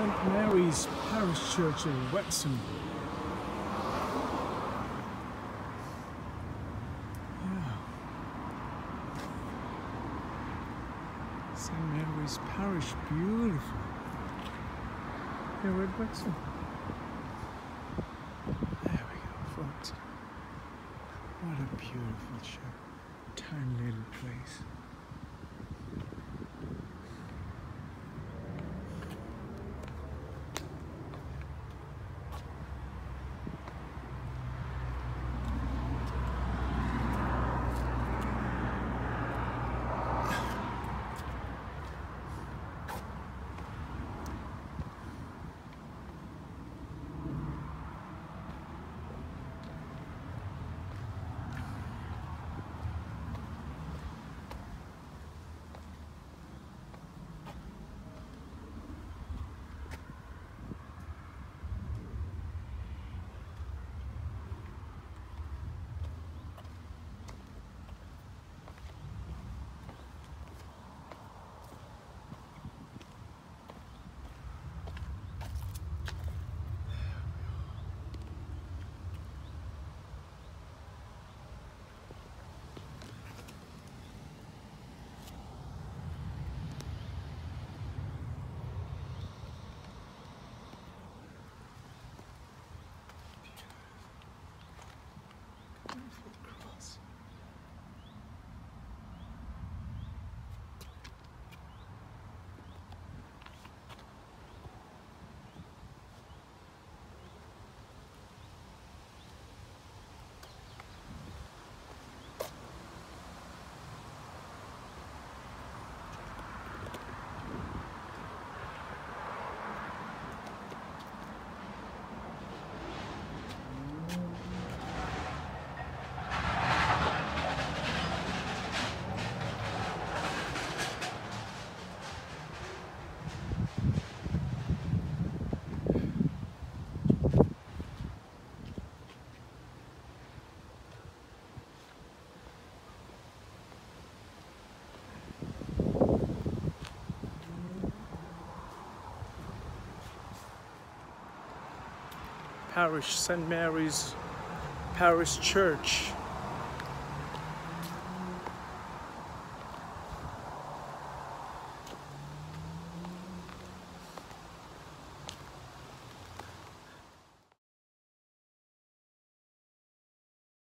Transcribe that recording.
St. Mary's Parish Church in Wexham. Yeah. St. Mary's Parish, beautiful. Here at Wexham. Parish, St. Mary's Parish Church.